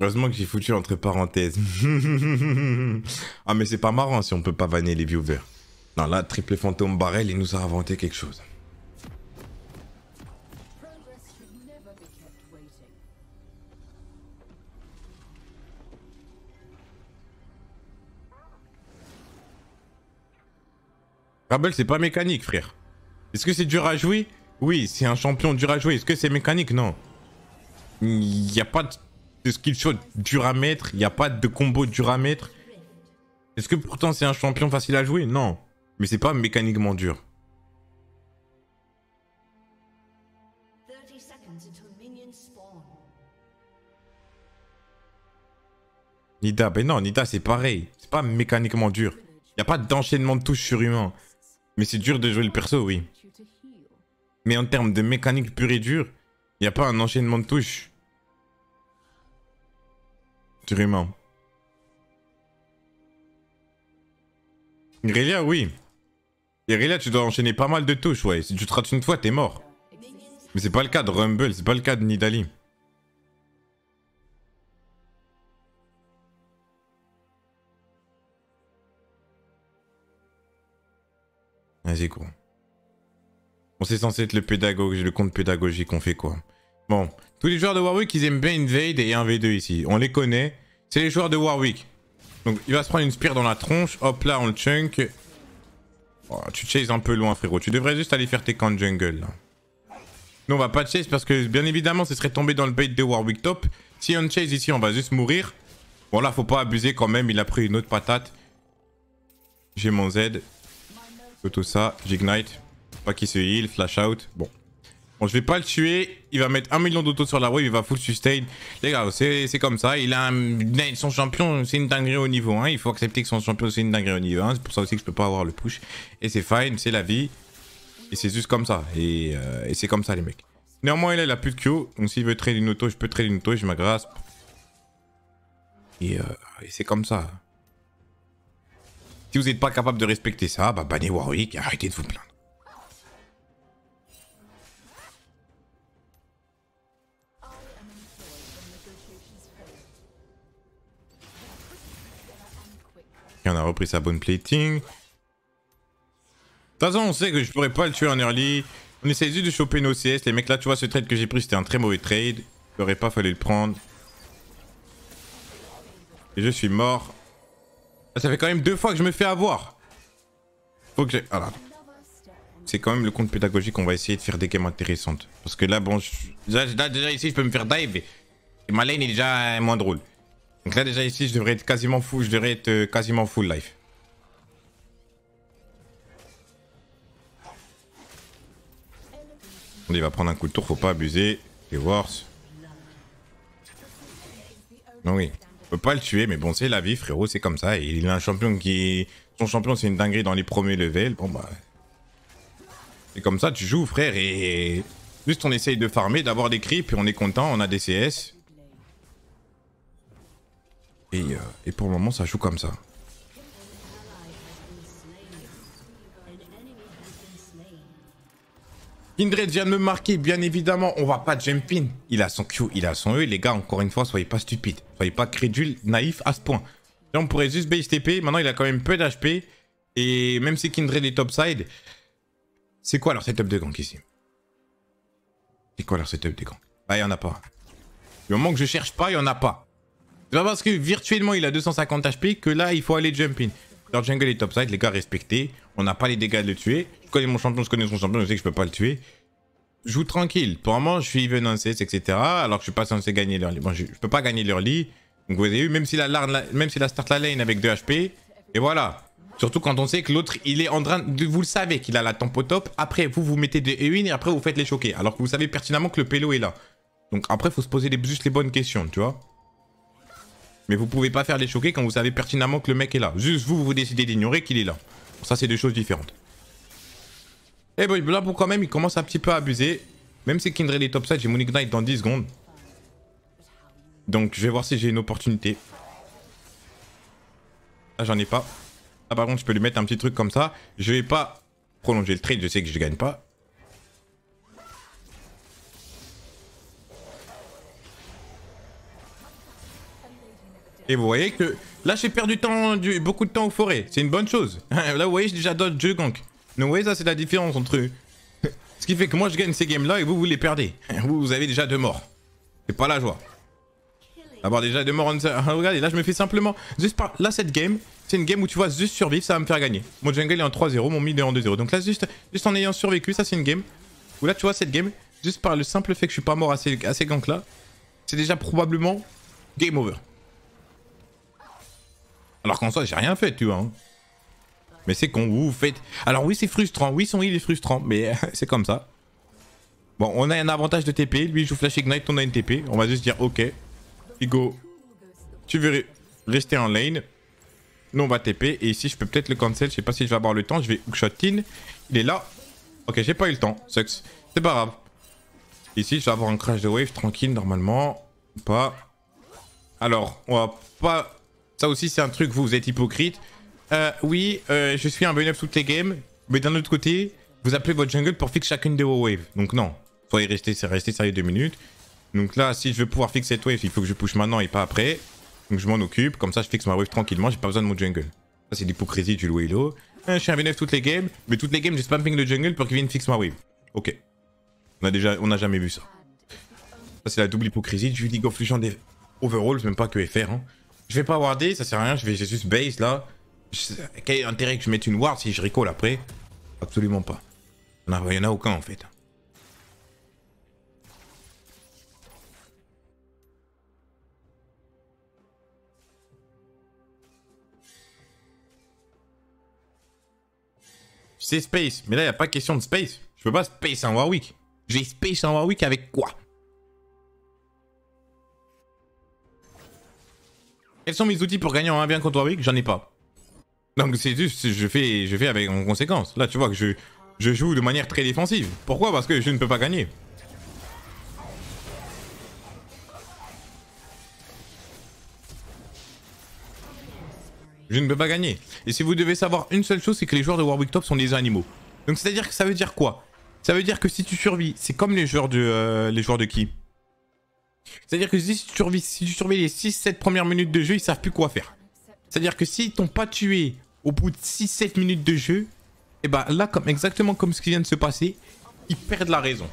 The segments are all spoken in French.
Heureusement que j'ai foutu entre parenthèses. ah mais c'est pas marrant si on peut pas vanner les viewers. Non là, triple fantôme barrel, il nous a inventé quelque chose. Rabel, c'est pas mécanique, frère. Est-ce que c'est dur à jouer? Oui, c'est un champion dur à jouer. Est-ce que c'est mécanique? Non. Il n'y a pas de- de skill shot dur à mettre. Il n'y a pas de combo dur à mettre. Est-ce que pourtant c'est un champion facile à jouer? Non. Mais c'est pas mécaniquement dur. 30 seconds until minions spawn. Nida, ben non, Nida c'est pareil. C'est pas mécaniquement dur. Il n'y a pas d'enchaînement de touches surhumain. Mais c'est dur de jouer le perso, oui. Mais en termes de mécanique pure et dure, il n'y a pas un enchaînement de touches. Surhumain. Irelia, oui. Irelia, tu dois enchaîner pas mal de touches, ouais. Si tu te rates une fois, t'es mort. Mais c'est pas le cas de Rumble, c'est pas le cas de Nidali. Vas-y, quoi. Bon, c'est censé être le pédagogue, le compte pédagogique, on fait quoi? Bon, tous les joueurs de Warwick, ils aiment bien Invade et 1v2 ici. On les connaît. C'est les joueurs de Warwick. Donc, il va se prendre une spire dans la tronche. Hop là, on le chunk. Oh, tu chases un peu loin, frérot. Tu devrais juste aller faire tes camps jungle, là. Nous, on va pas chase parce que, bien évidemment, ce serait tombé dans le bait de Warwick top. Si on chase ici, on va juste mourir. Bon, là, faut pas abuser quand même. Il a pris une autre patate. J'ai mon Z. Tout ça. J'ignite. Pas qu'il se heal. Flash out. Bon. Bon, je vais pas le tuer. Il va mettre un million d'auto sur la wave. Il va full sustain. Les gars, c'est comme ça. Il a un- son champion. C'est une dinguerie au niveau 1. Il faut accepter que son champion, c'est une dinguerie au niveau 1. C'est pour ça aussi que je peux pas avoir le push. Et c'est fine. C'est la vie. Et c'est juste comme ça. Et, euh, c'est comme ça, les mecs. Néanmoins, il a, il plus de Q. Donc s'il veut trade une auto, je peux trade une auto. Je m'agraspe. Et, euh, et c'est comme ça. Si vous n'êtes pas capable de respecter ça, bah bannez Warwick arrêtez de vous plaindre. Et on a repris sa bonne plating. De toute façon, on sait que je pourrais pas le tuer en early. On essaie juste de choper nos CS. Les mecs là, tu vois, ce trade que j'ai pris, c'était un très mauvais trade. Il aurait pas fallu le prendre. Et je suis mort. Ah, Ça fait quand même deux fois que je me fais avoir. Faut que j'ai... Ah là. C'est quand même le compte pédagogique, on va essayer de faire des games intéressantes. Parce que là, bon, je- déjà, ici, je peux me faire dive. Et ma lane est déjà moins drôle. Donc là, déjà ici, je devrais être quasiment full, je devrais être euh, quasiment full life. On il va prendre un coup de tour, faut pas abuser. C'est worse. Non, oui. On peut pas le tuer, mais bon, c'est la vie, frérot, c'est comme ça. Et il a un champion qui. Son champion, c'est une dinguerie dans les premiers levels. Bon, bah. C'est comme ça, tu joues, frère, et. Juste, on essaye de farmer, d'avoir des creeps, et on est content, on a des CS. Et, euh, et pour le moment, ça joue comme ça. Kindred vient de me marquer, bien évidemment, on va pas jump in. Il a son Q, il a son E, les gars, encore une fois, soyez pas stupides. Soyez pas crédules, naïfs à ce point. Là, on pourrait juste base TP, maintenant il a quand même peu d'HP. Et même si Kindred est topside, c'est quoi leur setup de gank ici? C'est quoi leur setup de gank Bah, il en a pas. Du moment que je cherche pas, il y en a pas. C'est pas parce que virtuellement il a 250 HP que là il faut aller jump in. Leur jungle est topside, les gars, respectez. On n'a pas les dégâts de le tuer. Je connais mon champion, je connais son champion, je sais que je peux pas le tuer. Je joue tranquille. Pour le moment, je suis even etc. Alors que je suis pas censé gagner l'early. Bon, je, je peux pas gagner l'early. Donc vous avez vu, même si la, la- même si la start la lane avec 2 HP. Et voilà. Surtout quand on sait que l'autre, il est en train de... Vous le savez qu'il a la tempo top. Après, vous, vous mettez des E-win et après, vous faites les choquer. Alors que vous savez pertinemment que le pélo est là. Donc après, faut se poser juste les bonnes questions, tu vois. Mais vous pouvez pas faire les choquer quand vous savez pertinemment que le mec est là. Juste vous, vous décidez d'ignorer qu'il est là. Ça, c'est deux choses différentes. Et bon, là, pour quand même, il commence un petit peu à abuser. Même si Kindred est topside, j'ai mon ignite dans 10 secondes. Donc, je vais voir si j'ai une opportunité. Là, j'en ai pas. Là, par contre, je peux lui mettre un petit truc comme ça. Je vais pas prolonger le trade, je sais que je gagne pas. Et vous voyez que là, j'ai perdu temps, beaucoup de temps aux forêts. C'est une bonne chose. là, vous voyez, d'autres jeux gank. Donc, vous voyez, ça, c'est la différence entre eux. Ce qui fait que moi, je gagne ces games-là et vous, vous les perdez. Vous, vous avez déjà deux morts. C'est pas la joie. Avoir déjà deux morts en... Regardez, là, je me fais simplement... Juste par... Là, cette game, c'est une game où tu vois, juste survivre, ça va me faire gagner. Mon jungle est en 3-0, mon mid est en 2-0. Donc là, juste, juste en ayant survécu, ça, c'est une game. Où là, tu vois, cette game, juste par le simple fait que je suis pas mort à ces, à ces ganks-là, c'est déjà probablement game over. Alors qu'en soi, j'ai rien fait, tu vois. hein. Mais c'est con, vous, faites... Alors oui, c'est frustrant. Oui, son heal est frustrant, mais c'est comme ça. Bon, on a un avantage de TP. Lui, il joue Flash Ignite, on a une TP. On va juste dire, ok. Igo, tu veux re- rester en lane. Nous, on va TP. Et ici, je peux peut-être le cancel. Je sais pas si je vais avoir le temps. Je vais hookshot in. Il est là. Ok, j'ai pas eu le temps. Sucks. C'est pas grave. Ici, je vais avoir un crash de wave tranquille, normalement. Pas. Alors, on va pas... Ça aussi, c'est un truc, vous, vous êtes hypocrite. Euh, oui, euh, je suis un B9 toutes les games. Mais d'un autre côté, vous appelez votre jungle pour fixer chacune de vos waves. Donc non. Soyez restés, restés sérieux deux minutes. Donc là, si je veux pouvoir fixer cette wave, il faut que je push maintenant et pas après. Donc je m'en occupe. Comme ça, je fixe ma wave tranquillement. J'ai pas besoin de mon jungle. Ça, c'est l'hypocrisie du Loelo. Euh, je suis un B9 toutes les games. Mais toutes les games, j'ai spamming le jungle pour qu'il vienne fixe ma wave. Ok. On a déjà, on a jamais vu ça. Ça, c'est la double hypocrisie du League of Legends des overall, même pas que FR. Hein. Je vais pas warder, ça sert à rien. Je vais juste base là. Quel intérêt que je mette une ward si je recall après? Absolument pas. Il y en en a aucun en fait. C'est space, mais là il a pas question de space. Je peux pas space en Warwick. J'ai space en Warwick avec quoi? Quels sont mes outils pour gagner en 1v1 contre Warwick J'en ai pas. Donc c'est juste, je fais, je fais avec en conséquence. Là, tu vois que je, joue de manière très défensive. Pourquoi? Parce que je ne peux pas gagner. Je ne peux pas gagner. Et si vous devez savoir une seule chose, c'est que les joueurs de Warwick Top sont des animaux. Donc c'est-à-dire que ça veut dire quoi? Ça veut dire que si tu survis, c'est comme les joueurs de, euh, les joueurs de qui? C'est-à-dire que si tu survis, si tu survis les 6-7 premières minutes de jeu, ils savent plus quoi faire. C'est-à-dire que s'ils t'ont pas tué au bout de 6-7 minutes de jeu, et bah là, comme, exactement comme ce qui vient de se passer, ils perdent la raison.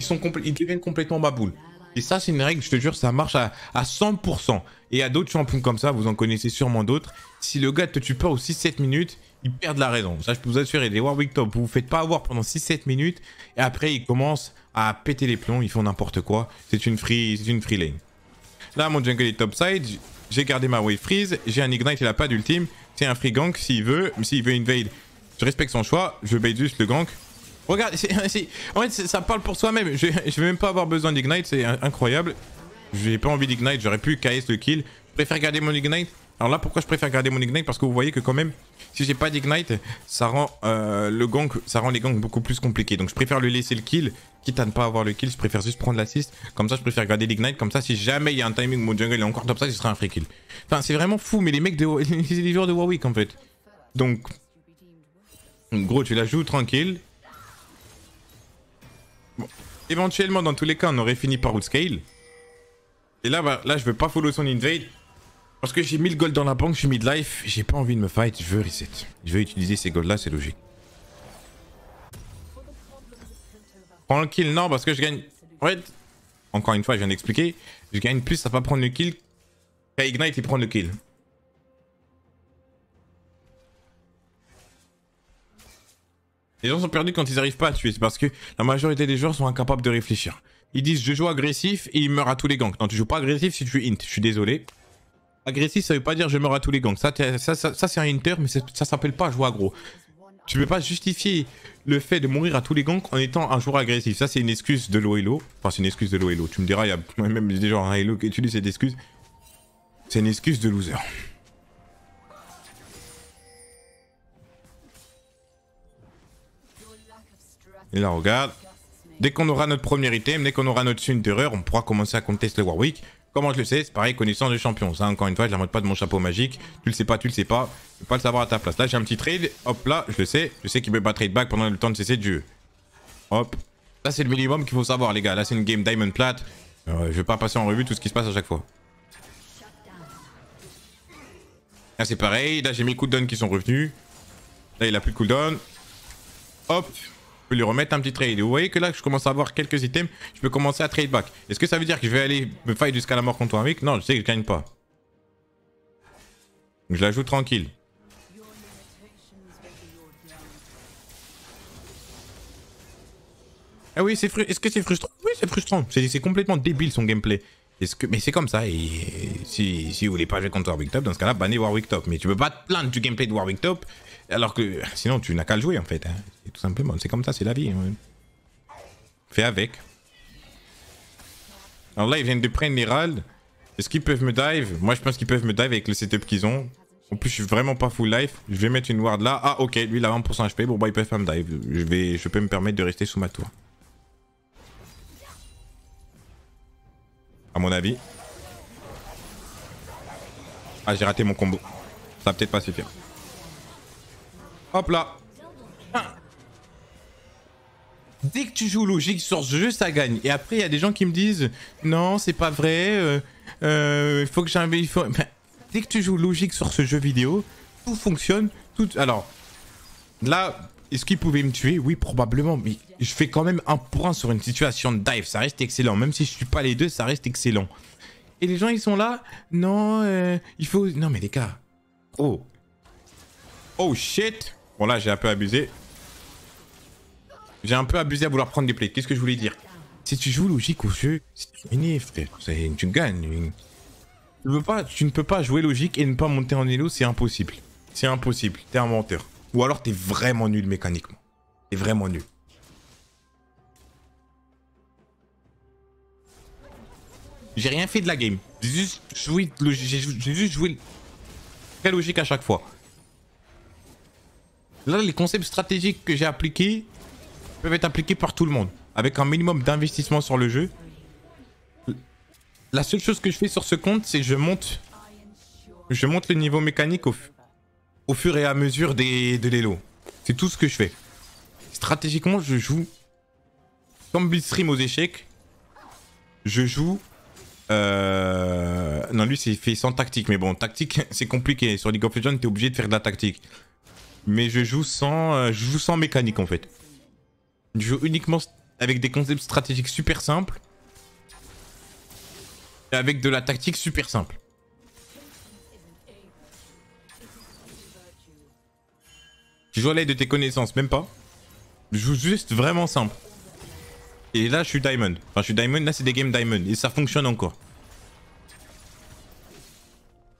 Ils, deviennent complètement baboules. Et ça, c'est une règle, je te jure, ça marche à, à 100%. Et a d'autres champions comme ça, vous en connaissez sûrement d'autres. Si le gars te tue pas aux 6-7 minutes, ils perdent la raison. Ça, je peux vous assurer, les Warwick Top, vous vous faites pas avoir pendant 6-7 minutes, et après, ils commencent à péter les plombs, ils font n'importe quoi. C'est une free, une free lane. Là, mon jungle est topside. J'ai gardé ma wave freeze. J'ai un ignite, il a pas d'ultime. C'est un free gank s'il veut. S'il veut invade, je respecte son choix. Je bait juste le gank. Regarde, en fait, ça parle pour soi-même. Je, je vais même pas avoir besoin d'ignite, c'est in- incroyable. J'ai pas envie d'ignite, j'aurais pu KS le kill. Je préfère garder mon ignite. Alors là, pourquoi je préfère garder mon ignite? Parce que vous voyez que quand même, si j'ai pas d'ignite, ça rend euh, le gank, ça rend les ganks beaucoup plus compliqués. Donc je préfère le laisser le kill, quitte à ne pas avoir le kill. Je préfère juste prendre l'assist. Comme ça, je préfère garder l'ignite. Comme ça, si jamais il y a un timing où mon jungle est encore top ça, ce sera un free kill. Enfin, c'est vraiment fou, mais les mecs de, les joueurs de Warwick en fait. Donc, gros, tu la joues tranquille. Bon, éventuellement, dans tous les cas, on aurait fini par outscale. Et là, bah, là, je veux pas follow son invade. Parce que j'ai mis le gold dans la banque, je suis mid-life, j'ai pas envie de me fight, je veux reset. Je veux utiliser ces golds là, c'est logique. Prends le kill, non, parce que je gagne. Fait, encore une fois, je viens d'expliquer, je gagne plus à pas prendre le kill qu'à ignite et prendre le kill. Les gens sont perdus quand ils arrivent pas à tuer, c'est parce que la majorité des joueurs sont incapables de réfléchir. Ils disent je joue agressif et ils meurent à tous les ganks. Non, tu joues pas agressif si tu int, je suis désolé. Agressif, ça veut pas dire je meurs à tous les ganks. Ça, ça, ça, ça, c'est un inter, mais ça s'appelle pas jouer aggro. Tu peux pas justifier le fait de mourir à tous les ganks en étant un joueur agressif. Ça, c'est une excuse de l'OELO. Enfin, c'est une excuse de l'OELO. Tu me diras, il y a même des gens à Halo qui utilisent cette excuse. C'est une excuse de loser. Et là, regarde. Dès qu'on aura notre premier item, dès qu'on aura notre Sun Terror, on pourra commencer à contester le Warwick. Comment je le sais? C'est pareil, connaissance de champion. Ça, encore une fois, je montre pas de mon chapeau magique. Tu le sais pas, tu le sais pas. Je peux pas le savoir à ta place. Là, j'ai un petit trade. Hop, là, je le sais. Je sais qu'il peut pas trade back pendant le temps de cesser de jeu. Hop. Ça, c'est le minimum qu'il faut savoir, les gars. Là, c'est une game Diamond Plat. Euh, je vais pas passer en revue tout ce qui se passe à chaque fois. Là, c'est pareil. Là, j'ai mes cooldowns qui sont revenus. Là, il a plus de cooldown. Hop. Je peux lui remettre un petit trade. Vous voyez que là, je commence à avoir quelques items. Je peux commencer à trade back. Est-ce que ça veut dire que je vais aller me fight jusqu'à la mort contre un mec Non, je sais que je gagne pas. Je la joue tranquille. Ah oui, c'est Est-ce que c'est frustrant? Oui, c'est frustrant. C'est complètement débile son gameplay. Est-ce que... Mais c'est comme ça. Si, si vous voulez pas jouer contre Warwick Top, dans ce cas-là, bannez Warwick Top. Mais tu peux pas te plaindre du gameplay de Warwick Top. Alors que sinon, tu n'as qu'à le jouer en fait. hein. Tout simplement. C'est comme ça, c'est la vie. hein. Fais avec. Alors là, ils viennent de prendre l'Herald. Est-ce qu'ils peuvent me dive? Moi, je pense qu'ils peuvent me dive avec le setup qu'ils ont. En plus, je suis vraiment pas full life. Je vais mettre une ward là. Ah, ok, lui, il a 20% HP. Bon, bah, ils peuvent pas me dive. Je, vais... je peux me permettre de rester sous ma tour. À mon avis. Ah, j'ai raté mon combo. Ça va peut-être pas suffire. Hop là. Dès que tu joues logique sur ce jeu, ça gagne. Et après, il y a des gens qui me disent Non, c'est pas vrai. euh, euh, faut que j'invite. Dès que tu joues logique sur ce jeu vidéo, tout fonctionne. Tout... Alors, là, est-ce qu'il pouvait me tuer? Oui, probablement. Mais je fais quand même un point sur une situation de dive. Ça reste excellent. Même si je suis pas les deux, ça reste excellent. Et les gens, ils sont là. Non, euh, il faut. Non, mais les gars. Oh. Oh shit. Bon, là, j'ai un peu abusé. J'ai un peu abusé à vouloir prendre des plays. Qu'est-ce que je voulais dire? Si tu joues logique au jeu, c'est terminé, frère. Tu gagnes. Tu, ne peux pas jouer logique et ne pas monter en elo, c'est impossible. C'est impossible. T'es un menteur. Ou alors t'es vraiment nul mécaniquement. T'es vraiment nul. J'ai rien fait de la game. J'ai juste joué, j'ai juste joué très logique à chaque fois. Là, les concepts stratégiques que j'ai appliqués peuvent être appliqués par tout le monde. Avec un minimum d'investissement sur le jeu. La seule chose que je fais sur ce compte, c'est je monte, je monte le niveau mécanique au fur et à mesure des, de l'élo. C'est tout ce que je fais. Stratégiquement, je joue comme Blitzstream aux échecs. Je joue. euh, Non, lui, c'est fait sans tactique. Mais bon, tactique, c'est compliqué. Sur League of Legends, t'es obligé de faire de la tactique. Mais je joue sans, euh, je joue sans mécanique en fait. Je joue uniquement avec des concepts stratégiques super simples. Et avec de la tactique super simple. Je joue à l'aide de tes connaissances, même pas. Je joue juste vraiment simple. Et là, je suis Diamond. Enfin, je suis Diamond, là, c'est des games Diamond. Et ça fonctionne encore.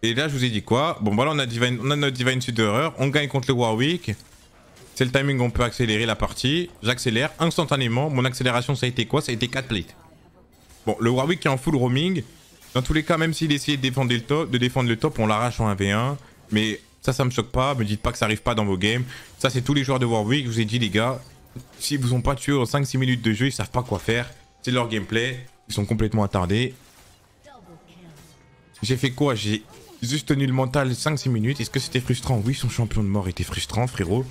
Et là, je vous ai dit quoi? Bon, voilà, on a, Divine, on a notre Divine Suite d'horreur. On gagne contre le Warwick. C'est le timing on peut accélérer la partie. J'accélère instantanément. Mon accélération, ça a été quoi? Ça a été 4 plates. Bon, le Warwick est en full roaming. Dans tous les cas, même s'il essayait de défendre le top, de défendre le top on l'arrache en 1v1. Mais ça, ça me choque pas. Me dites pas que ça arrive pas dans vos games. Ça, c'est tous les joueurs de Warwick. Je vous ai dit, les gars, s'ils vous ont pas tué en 5-6 minutes de jeu, ils savent pas quoi faire. C'est leur gameplay. Ils sont complètement attardés. J'ai fait quoi? J'ai juste tenu le mental 5-6 minutes. Est-ce que c'était frustrant? Oui, son champion de mort était frustrant, frérot.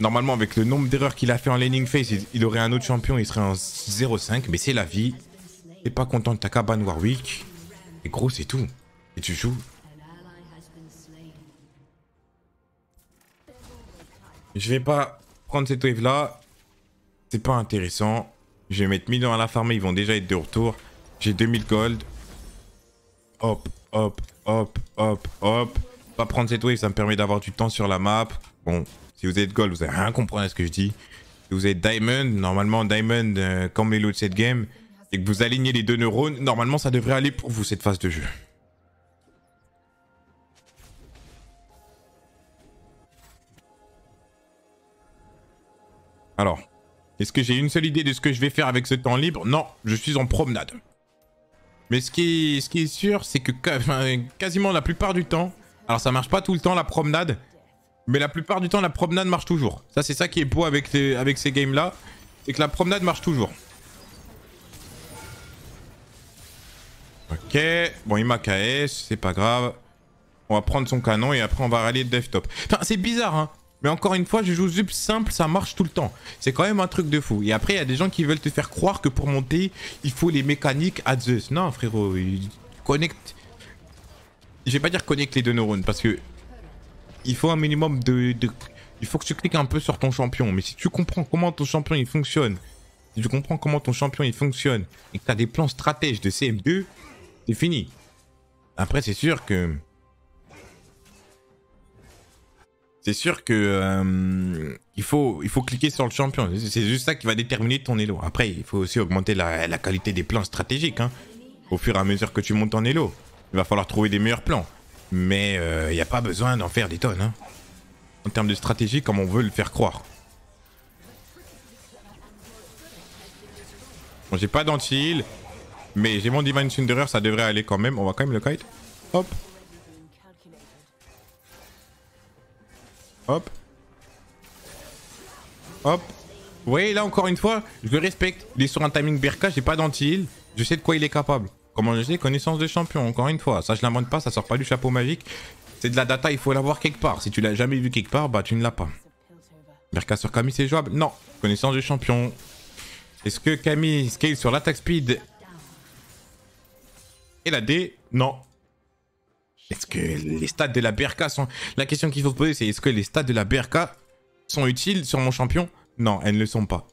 Normalement, avec le nombre d'erreurs qu'il a fait en laning phase, il, aurait un autre champion, il serait en 0-5. Mais c'est la vie. T'es pas content de ta cabane Warwick. Et gros, c'est tout. Et tu joues. Je vais pas prendre cette wave là. C'est pas intéressant. Je vais mettre 1000 ans à la farm, ils vont déjà être de retour. J'ai 2000 gold. Hop, hop, hop, hop, hop. Pas prendre cette wave, ça me permet d'avoir du temps sur la map. Bon, si vous êtes gold, vous allez rien comprendre à ce que je dis. Si vous êtes diamond, normalement diamond, comme les de cette game, et que vous alignez les deux neurones, normalement ça devrait aller pour vous cette phase de jeu. Alors, est-ce que j'ai une seule idée de ce que je vais faire avec ce temps libre? Non, je suis en promenade. Mais ce qui est, sûr, c'est que quasiment la plupart du temps, alors ça marche pas tout le temps la promenade, mais la plupart du temps la promenade marche toujours. Ça c'est ça qui est beau avec, ces games là, c'est que la promenade marche toujours. Ok, bon il m'a KS, c'est pas grave. On va prendre son canon et après on va rallier le desktop. Enfin c'est bizarre hein, mais encore une fois je joue zup simple, ça marche tout le temps. C'est quand même un truc de fou. Et après il y a des gens qui veulent te faire croire que pour monter, il faut les mécaniques à Zeus. Non frérot, connecte... je vais pas dire connecte les deux neurones parce que il faut un minimum de, de- il faut que tu cliques un peu sur ton champion. Mais si tu comprends comment ton champion il fonctionne, si tu comprends comment ton champion il fonctionne et que tu as des plans stratèges de CM2, c'est fini. Après, c'est sûr que. C'est sûr que. euh, il, faut, cliquer sur le champion. C'est juste ça qui va déterminer ton elo. Après, il faut aussi augmenter la, qualité des plans stratégiques. hein. Au fur et à mesure que tu montes en elo, il va falloir trouver des meilleurs plans. Mais il n'y a pas besoin d'en faire des tonnes. hein. En termes de stratégie, comme on veut le faire croire. Bon, j'ai pas d'anti-heal. Mais j'ai mon Divine Sunderer, ça devrait aller quand même. On va quand même le kite. Hop. Hop. Hop. Vous voyez, là, encore une fois, je le respecte. Il est sur un timing BRK, j'ai pas d'anti-heal. Je sais de quoi il est capable. Comment je sais Connaissance de champion, encore une fois. Ça, je l'invente pas, ça sort pas du chapeau magique. C'est de la data, il faut l'avoir quelque part. Si tu l'as jamais vu quelque part, bah tu ne l'as pas. BRK sur Camille, c'est jouable Non. Connaissance de champion. Est-ce que Camille scale sur l'attaque speed et la D? Non. Est-ce que les stats de la BRK sont... La question qu'il faut se poser, c'est est-ce que les stats de la BRK sont utiles sur mon champion? Non, elles ne le sont pas.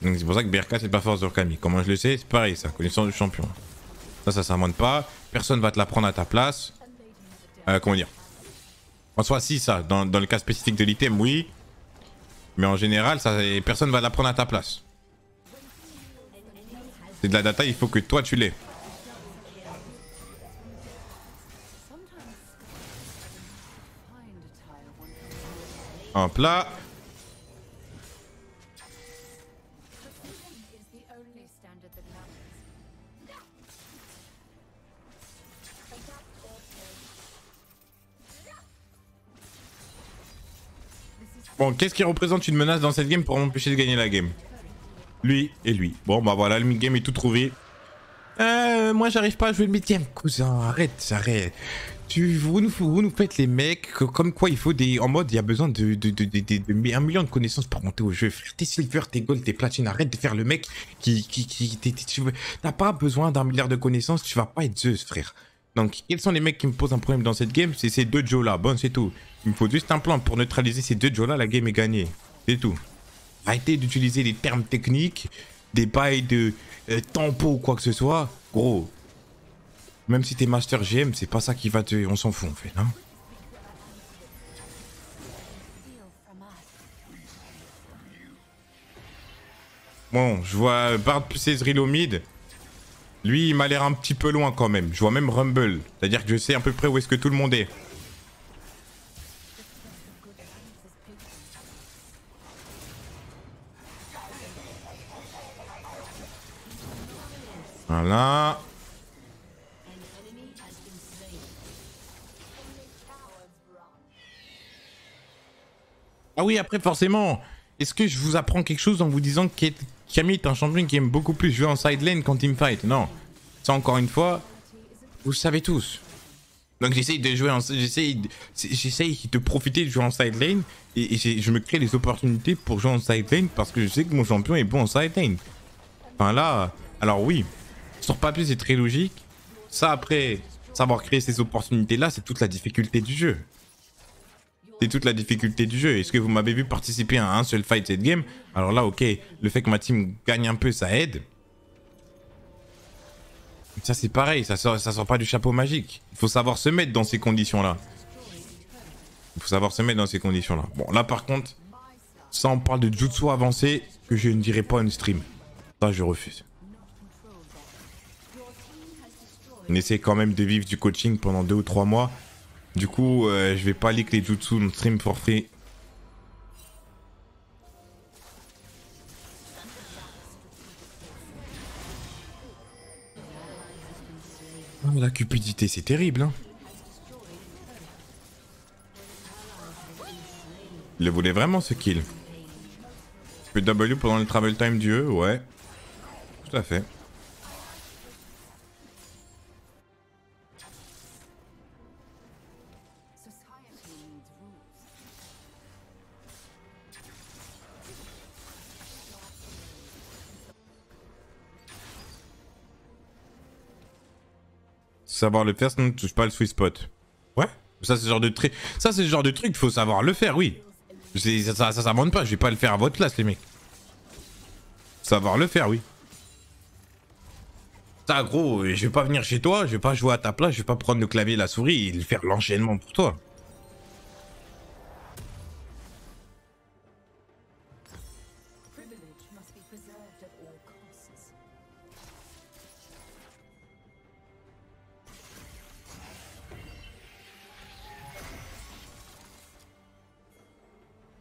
C'est pour ça que BRK c'est pas fort sur Camille. Comment je le sais? C'est pareil ça, connaissance du champion. Ça, ça s'invente pas. Personne va te la prendre à ta place. Euh, comment dire? En soi, si, ça. Dans, dans le cas spécifique de l'item, oui. Mais en général, ça, personne va la prendre à ta place. C'est de la data, il faut que toi tu l'aies. Hop là. Bon, qu'est-ce qui représente une menace dans cette game pour m'empêcher de gagner la game? Lui et lui. Bon, bah voilà, le mid-game est tout trouvé. Euh, moi j'arrive pas à jouer le mid-game. Cousin, arrête, arrête. Tu, vous, nous, vous faites les mecs comme quoi il faut des. En mode, il y a besoin de, de, de, de, de- de- un million de connaissances pour monter au jeu. Frère, t'es silver, t'es gold, t'es platine. Arrête de faire le mec qui. qui, T'as pas besoin d'un milliard de connaissances, tu vas pas être Zeus, frère. Donc, quels sont les mecs qui me posent un problème dans cette game? C'est ces deux Joe là. Bon, c'est tout. Il me faut juste un plan pour neutraliser ces deux Joe là, la game est gagnée. C'est tout. Arrêtez d'utiliser des termes techniques, des bails de euh, tempo ou quoi que ce soit. Gros, même si t'es Master GM, c'est pas ça qui va te... On s'en fout en fait, hein. Bon, je vois Bard plus au mid. Lui, il m'a l'air un petit peu loin quand même. Je vois même Rumble. C'est-à-dire que je sais à peu près où est-ce que tout le monde est. Voilà. Ah oui, après, forcément, est-ce que je vous apprends quelque chose en vous disant que Camille est un champion qui aime beaucoup plus jouer en side lane qu'en teamfight? Non. Ça, encore une fois, vous le savez tous. Donc j'essaye de jouer en... J'essaye de... profiter de jouer en side lane et, je me crée des opportunités pour jouer en side lane parce que je sais que mon champion est bon en side lane. Enfin là, alors oui, sur papier c'est très logique. Ça après, savoir créer ces opportunités là, c'est toute la difficulté du jeu. C'est toute la difficulté du jeu. Est-ce que vous m'avez vu participer à un seul fight cette game? Alors là, ok, le fait que ma team gagne un peu, ça aide. Ça c'est pareil, ça sort, ça sort pas du chapeau magique. Il faut savoir se mettre dans ces conditions-là. Il faut savoir se mettre dans ces conditions-là. Bon, là par contre, ça on parle de jutsu avancé que je ne dirai pas en stream. Ça je refuse. On essaie quand même de vivre du coaching pendant deux ou trois mois. Du coup, euh, je vais pas leak les jutsu en stream forfait. Ah, la cupidité, c'est terrible, hein. Il le voulait vraiment ce kill. Tu peux W pendant le travel time du E, ouais. Tout à fait. Savoir le faire, sinon ne touche pas le sweet spot. Ouais. Ça, c'est le genre de truc. Ça, c'est le genre de truc, faut savoir le faire, oui. Ça, ça, ça monte pas. Je vais pas le faire à votre place, les mecs. Savoir le faire, oui. Ça, gros, je vais pas venir chez toi, je vais pas jouer à ta place, je vais pas prendre le clavier et la souris et faire l'enchaînement pour toi.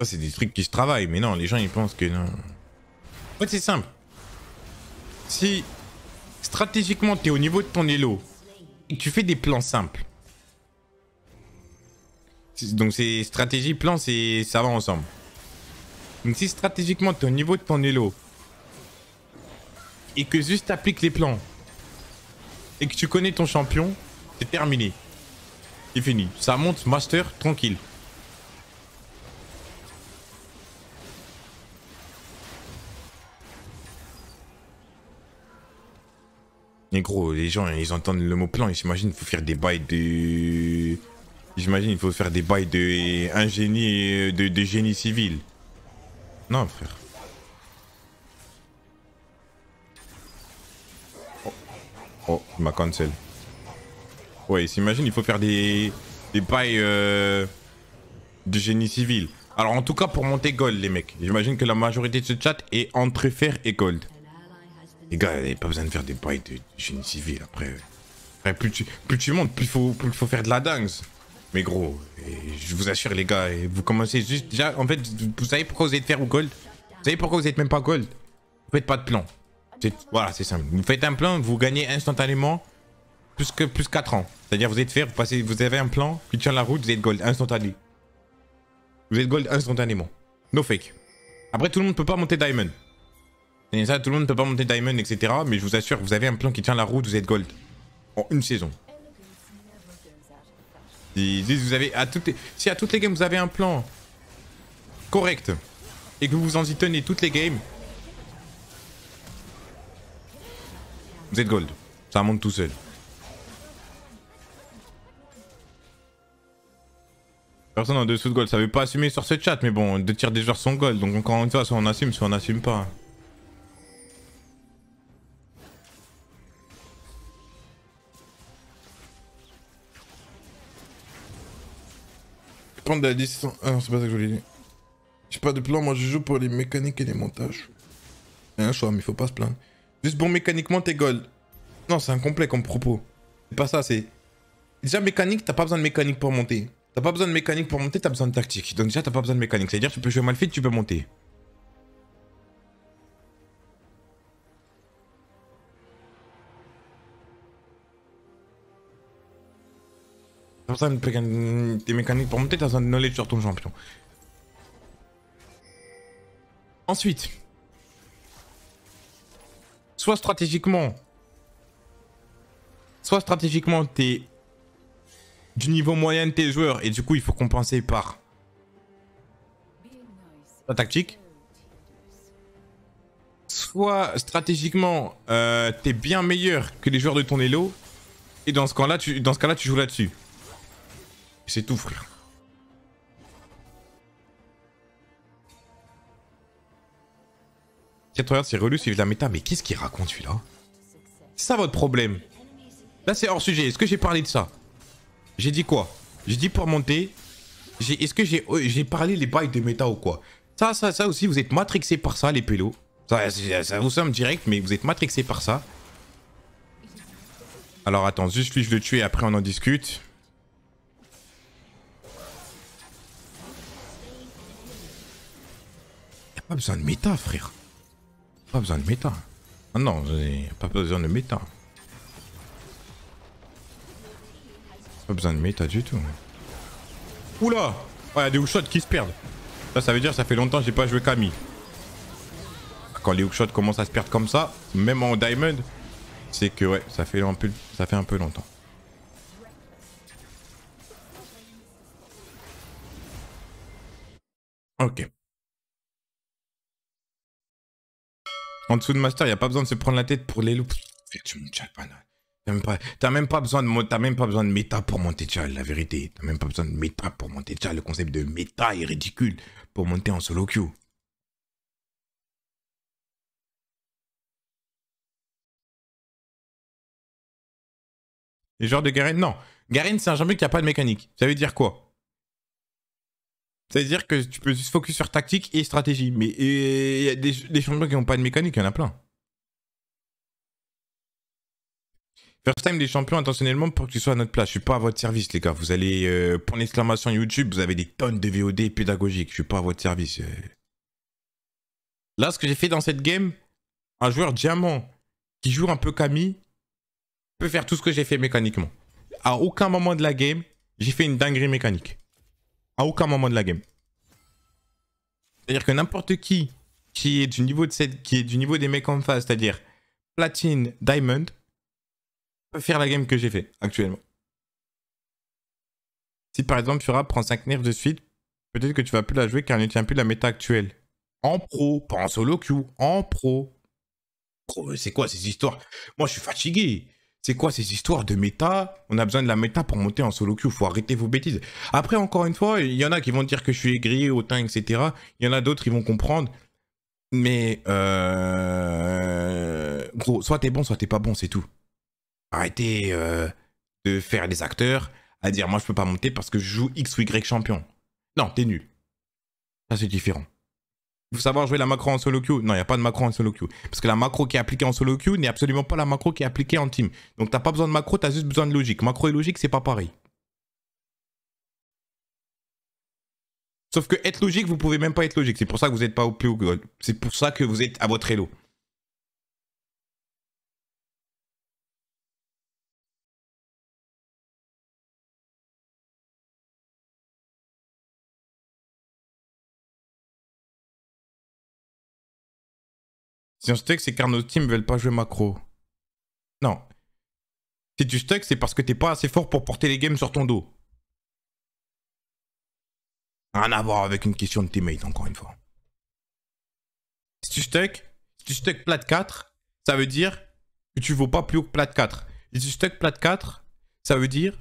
C'est des trucs qui se travaillent, mais non, les gens ils pensent que non. En fait, c'est simple. Si stratégiquement t'es au niveau de ton elo et tu fais des plans simples. Donc, c'est stratégie, plan, c'est ça va ensemble. Donc, si stratégiquement t'es au niveau de ton elo et que juste t'appliques les plans et que tu connais ton champion, c'est terminé. C'est fini. Ça monte, master, tranquille. Gros, les gens, ils entendent le mot plan, ils s'imaginent qu'il faut faire des bails de... J'imagine il faut faire des bails de... Un génie... De, de génie civil. Non, frère. Oh, oh il m'a cancel. Ouais, il s'imagine il faut faire des... Des bails... Euh... De génie civil. Alors, en tout cas, pour monter gold, les mecs. J'imagine que la majorité de ce chat est entre fer et gold. Les gars, il pas besoin de faire des bails de génie civil après. Après, plus tu, montes, plus il faut, plus faut faire de la dingue. Mais gros, je vous assure, les gars, vous commencez juste. Déjà, en fait, vous- savez pourquoi vous êtes fer ou gold? Vous savez pourquoi vous êtes même pas gold? Vous faites pas de plan. Voilà, c'est simple. Vous faites un plan, vous gagnez instantanément plus que plus 4 ans. C'est-à-dire, vous êtes fer, vous, passez, vous avez un plan qui tient la route, vous êtes gold instantané. Vous êtes gold instantanément. No fake. Après, tout le monde peut pas monter diamond. Ça, tout le monde ne peut pas monter Diamond, etc. Mais je vous assure, vous avez un plan qui tient la route, vous êtes Gold. En une saison. Vous avez à toutes les... Si à toutes les games, vous avez un plan correct et que vous en y tenez toutes les games, vous êtes Gold. Ça monte tout seul. Personne en dessous de Gold. Ça veut pas assumer sur ce chat, mais bon, deux tiers des joueurs sont Gold. Donc encore une fois, soit on assume, soit on n'assume pas. De la décision. Ah non, c'est pas ça que je voulais dire. J'ai pas de plan, moi je joue pour les mécaniques et les montages. C'est un choix, mais faut pas se plaindre. Juste bon, mécaniquement, t'es gold. Non, c'est incomplet comme propos. C'est pas ça, c'est. Déjà, mécanique, t'as pas besoin de mécanique pour monter. T'as pas besoin de mécanique pour monter, t'as besoin de tactique. Donc, déjà, t'as pas besoin de mécanique. C'est-à-dire, tu peux jouer mal fait, tu peux monter. De mécanique- des mécaniques pour monter, t'as besoin de knowledge sur ton champion. Ensuite, soit stratégiquement, soit stratégiquement t'es du niveau moyen de tes joueurs et du coup il faut compenser par la tactique. Soit stratégiquement euh, t'es bien meilleur que les joueurs de ton elo et dans ce cas-là tu, dans ce cas-là tu joues là-dessus. C'est tout frère. regarde, c'est relou suivre la méta, mais qu'est-ce qu'il raconte celui-là C'est ça votre problème. Là c'est hors sujet, est-ce que j'ai parlé de ça J'ai dit quoi J'ai dit pour monter. Est-ce que j'ai oh, j'ai parlé les bails de méta ou quoi Ça, ça, ça aussi, vous êtes matrixé par ça, les pélos. Ça, ça vous semble direct, mais vous êtes matrixé par ça. Alors attends, juste lui je le tue et après on en discute. Pas besoin de méta, frère. Pas besoin de méta. Ah non, pas besoin de méta. Pas besoin de méta du tout. Oula Ouais, y'a des hookshot qui se perdent. Ça, ça veut dire ça fait longtemps que j'ai pas joué Camille. Quand les hookshot commencent à se perdre comme ça, même en diamond, c'est que ouais, ça fait un peu, ça fait un peu longtemps. Ok. En dessous de master, il a pas besoin de se prendre la tête pour les loups. Tu mon chat, banal. T'as même, pas, besoin de t'as même pas besoin de méta pour monter Tchal, la vérité. T'as même pas besoin de méta pour monter Tchal. Le concept de méta est ridicule pour monter en solo queue. Les joueurs de Garen, non. Garen, c'est un champion qui a pas de mécanique. Ça veut dire quoi? Ça veut dire que tu peux juste focus sur tactique et stratégie. Mais il y a des, des champions qui n'ont pas de mécanique, il y en a plein. First time des champions intentionnellement pour que tu sois à notre place. Je suis pas à votre service, les gars. Vous allez, euh, pour l'exclamation YouTube, vous avez des tonnes de VOD pédagogiques. Je suis pas à votre service. euh. Là, ce que j'ai fait dans cette game, un joueur diamant qui joue un peu Camille peut faire tout ce que j'ai fait mécaniquement. À aucun moment de la game, j'ai fait une dinguerie mécanique. Aucun moment de la game. C'est-à-dire que n'importe qui qui est du niveau de cette, qui est du niveau des mecs en face, c'est-à-dire platine, diamond, peut faire la game que j'ai fait actuellement. Si par exemple Fura prend 5 nerfs de suite, peut-être que tu vas plus la jouer car elle ne tient plus la méta actuelle. En pro, pas en solo queue, en pro. C'est quoi ces histoires? Moi je suis fatigué. C'est quoi ces histoires de méta? On a besoin de la méta pour monter en solo queue. Faut arrêter vos bêtises. Après, encore une fois, il y en a qui vont dire que je suis aigri, hautain, etc. Il y en a d'autres qui vont comprendre. Mais, euh... gros, soit t'es bon, soit t'es pas bon, c'est tout. Arrêtez euh, de faire les acteurs à dire moi je peux pas monter parce que je joue X ou Y champion. Non, t'es nul. Ça c'est différent. Il faut savoir jouer la macro en solo queue. Non, il n'y a pas de macro en solo queue. Parce que la macro qui est appliquée en solo queue n'est absolument pas la macro qui est appliquée en team. Donc t'as pas besoin de macro, t'as juste besoin de logique. Macro et logique, c'est pas pareil. Sauf que être logique, vous pouvez même pas être logique. C'est pour ça que vous n'êtes pas au plus haut. C'est pour ça que vous êtes à votre elo. Si on stuck, c'est car nos teams veulent pas jouer macro. Non. Si tu stuck, c'est parce que t'es pas assez fort pour porter les games sur ton dos. Rien à voir avec une question de teammate, encore une fois. Si tu stuck, si tu stuck plat 4, ça veut dire que tu vaux pas plus haut que plat 4. Si tu stuck plat 4, ça veut dire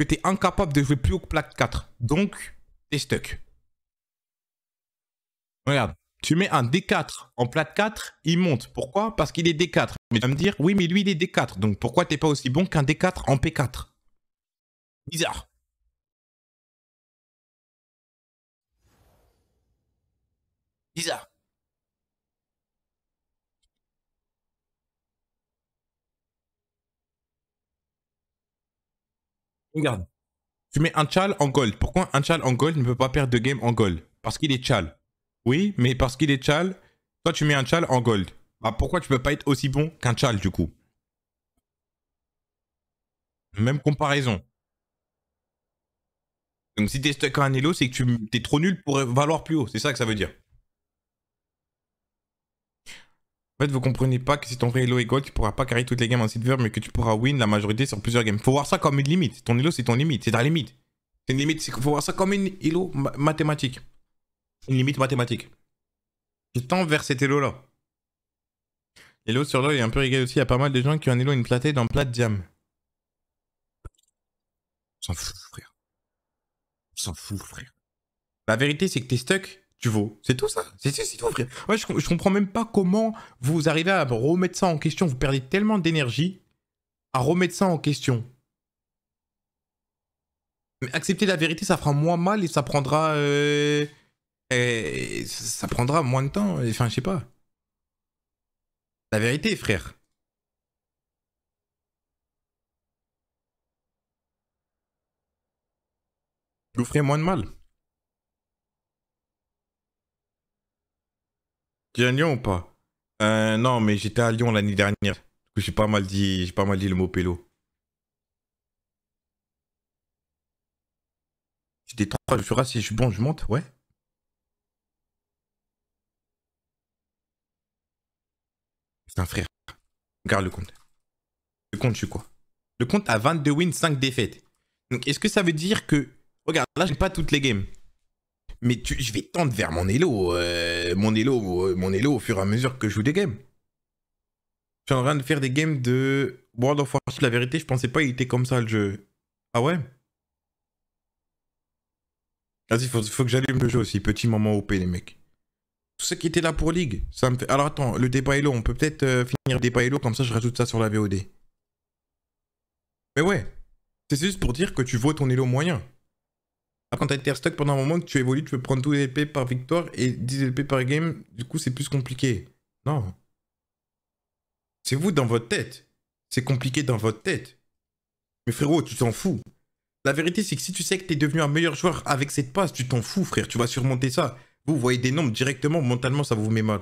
que t'es incapable de jouer plus haut que plat 4. Donc, t'es stuck. Regarde. Tu mets un D4 en plat 4, il monte. Pourquoi? Parce qu'il est D4. Mais tu vas me dire, oui, mais lui, il est D4. Donc pourquoi t'es pas aussi bon qu'un D4 en P4 Bizarre. Bizarre. Regarde. Tu mets un Chal en gold. Pourquoi un Chal en gold ne peut pas perdre de game en gold? Parce qu'il est Chal. Oui, mais parce qu'il est Chal, toi tu mets un Chal en gold. Bah pourquoi tu peux pas être aussi bon qu'un Chal du coup? Même comparaison. Donc si t'es stuck à un elo, c'est que tu t'es trop nul pour valoir plus haut. C'est ça que ça veut dire. En fait, vous comprenez pas que si ton vrai elo est gold, tu pourras pas carry toutes les games en silver, mais que tu pourras win la majorité sur plusieurs games. Faut voir ça comme une limite. Ton elo, c'est ton limite. C'est ta limite. C'est une limite. Faut voir ça comme une elo ma- mathématique. Une limite mathématique. Je tends vers cet elo-là. Elo sur l'eau est un peu égal aussi. Il y a pas mal de gens qui ont un elo une platée dans plat de diam. S'en fout, frère. S'en fout, frère. La vérité, c'est que t'es stuck, tu vaux. C'est tout ça. C'est tout, frère. Ouais, je, je comprends même pas comment vous arrivez à remettre ça en question. Vous perdez tellement d'énergie à remettre ça en question. Mais accepter la vérité, ça fera moins mal et ça prendra. euh, et ça prendra moins de temps. Enfin, je sais pas. La vérité, frère. Vous ferez moins de mal. Tu es à Lyon ou pas? Euh, Non, mais j'étais à Lyon l'année dernière. J'ai pas mal dit, j'ai pas mal dit le mot pélo. J'étais trop, je ferai si je suis bon, je monte, ouais. C'est un frère. Regarde le compte. Le compte, je suis quoi? Le compte a 22 wins, 5 défaites. Donc, est-ce que ça veut dire que. Regarde, là, j'ai pas toutes les games. Mais tu, je vais tendre vers mon elo. euh, mon elo, euh, mon elo au fur et à mesure que je joue des games. Je suis en train de faire des games de World of Warcraft. La vérité, je pensais pas il était comme ça le jeu. Ah ouais? Vas-y, faut, faut que j'allume le jeu aussi. Petit moment OP, les mecs. Tous ceux qui étaient là pour League, ça me fait. Alors attends, le débat Elo, on peut peut-être euh, finir le débat comme ça je rajoute ça sur la VOD. Mais ouais, c'est juste pour dire que tu vaux ton Elo moyen. Ah, Quand t'as été stock pendant un moment que tu évolues, tu peux prendre 12 LP par victoire et 10 LP par game, du coup c'est plus compliqué. Non. C'est vous dans votre tête. C'est compliqué dans votre tête. Mais frérot, tu t'en fous. La vérité, c'est que si tu sais que t'es devenu un meilleur joueur avec cette passe, tu t'en fous, frère. Tu vas surmonter ça. Vous voyez des nombres directement, mentalement, ça vous met mal.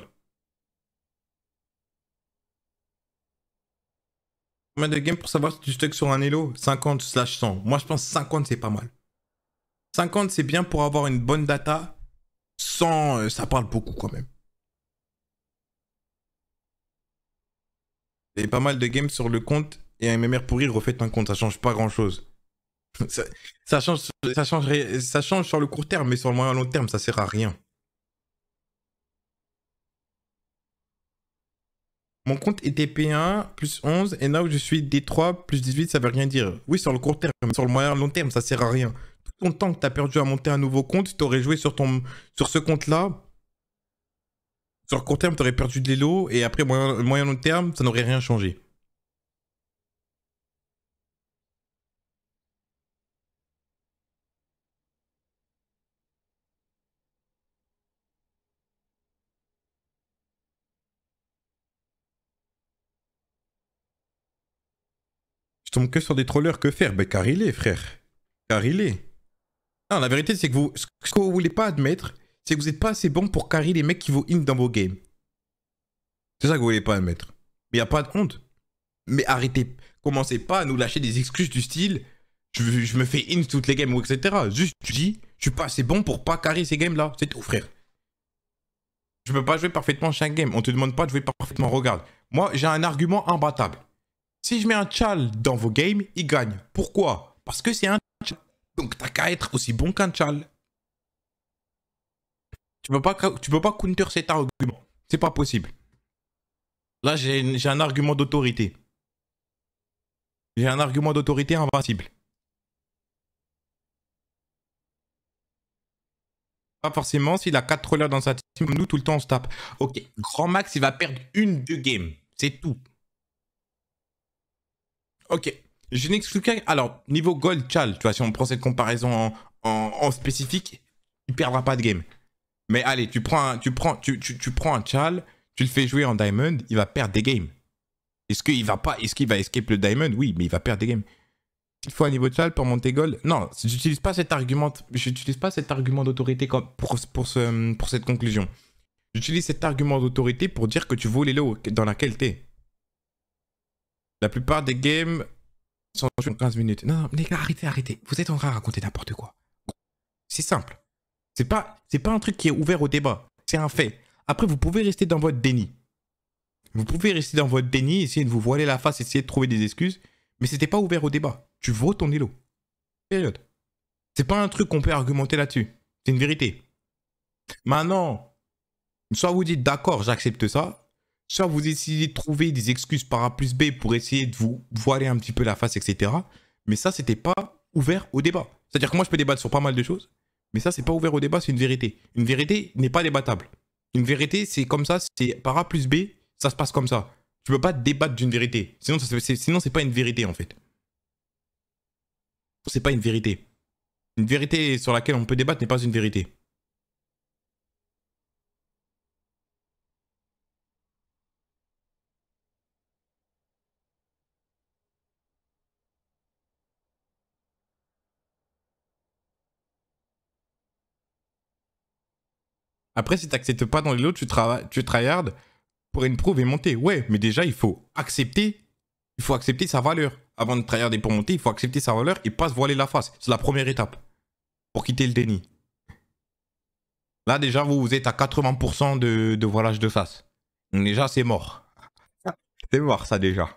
Combien de games pour savoir si tu stocks sur un elo? 50 slash 100. Moi, je pense 50, c'est pas mal. 50, c'est bien pour avoir une bonne data. 100, euh, ça parle beaucoup quand même. Et pas mal de games sur le compte et un MMR pourri, refaites un compte, ça change pas grand chose. ça, change, ça, change, ça change sur le court terme, mais sur le moyen long terme, ça sert à rien. Mon compte était P1 plus 11 et là où je suis D3 plus 18, ça veut rien dire. Oui, sur le court terme, mais sur le moyen long terme, ça sert à rien. Tout ton temps que tu as perdu à monter un nouveau compte, tu aurais joué sur, ce compte-là. Sur le court terme, tu aurais perdu de l'élo et après, moyen, moyen long terme, ça n'aurait rien changé. Tombe que sur des trollers, que faire? Ben car il est, frère. Car il est. Non, la vérité, c'est que vous, ce que vous voulez pas admettre, c'est que vous n'êtes pas assez bon pour carry les mecs qui vous in dans vos games. C'est ça que vous voulez pas admettre. Mais y a pas de honte. Mais arrêtez. Commencez pas à nous lâcher des excuses du style je, me fais in toutes les games ou etc. Juste, tu dis, je suis pas assez bon pour pas carry ces games là. C'est tout, frère. Je peux pas jouer parfaitement chaque game. On te demande pas de jouer parfaitement. Regarde. Moi, j'ai un argument imbattable. Si je mets un chal dans vos games, il gagne. Pourquoi? Parce que c'est un chal. Donc t'as qu'à être aussi bon qu'un chal. Tu peux pas, peux pas counter cet argument. C'est pas possible. Là, j'ai un argument d'autorité. J'ai un argument d'autorité invincible. Pas forcément s'il a 4 trollers dans sa team, nous tout le temps on se tape. Ok, Grand Max, il va perdre une, deux games. C'est tout. Ok. Je n'exclus qu'un. Alors, niveau Gold Chal, tu vois, si on prend cette comparaison en, spécifique, il perdra pas de game. Mais allez, tu prends un, tu prends, tu, tu, prends un Chal, tu le fais jouer en Diamond, il va perdre des games. Est-ce qu'il va pas, est-ce qu'il va escape le Diamond? Oui, mais il va perdre des games. Il faut un niveau Chal pour monter Gold. Non, j'utilise pas cet argument, j'utilise pas cet argument d'autorité pour, pour, ce, pour cette conclusion. J'utilise cet argument d'autorité pour dire que tu vaux les lots dans laquelle t'es. La plupart des games sont en 15 minutes. Non, non, les gars, arrêtez, arrêtez. Vous êtes en train de raconter n'importe quoi. C'est simple. C'est pas, c'est pas un truc qui est ouvert au débat. C'est un fait. Après, vous pouvez rester dans votre déni. Vous pouvez rester dans votre déni, essayer de vous voiler la face, essayer de trouver des excuses. Mais c'était pas ouvert au débat. Tu vaux ton elo. Période. C'est pas un truc qu'on peut argumenter là-dessus. C'est une vérité. Maintenant, soit vous dites d'accord, j'accepte ça, soit vous essayez de trouver des excuses par A plus B pour essayer de vous voiler un petit peu la face, etc. Mais ça, c'était pas ouvert au débat. C'est-à-dire que moi, je peux débattre sur pas mal de choses, mais ça, c'est pas ouvert au débat, c'est une vérité. Une vérité n'est pas débattable. Une vérité, c'est comme ça, c'est par A plus B, ça se passe comme ça. Tu peux pas débattre d'une vérité. Sinon, sinon, c'est pas une vérité, en fait. C'est pas une vérité. Une vérité sur laquelle on peut débattre n'est pas une vérité. Après, si t'acceptes pas dans les lots, tu, trava- tu tryhard pour une preuve et monter. Ouais, mais déjà, il faut accepter. Il faut accepter sa valeur. Avant de tryharder pour monter, il faut accepter sa valeur et pas se voiler la face. C'est la première étape. Pour quitter le déni. Là, déjà, vous, vous êtes à 80% de, de voilage de face. Donc déjà, c'est mort. C'est mort, ça, déjà.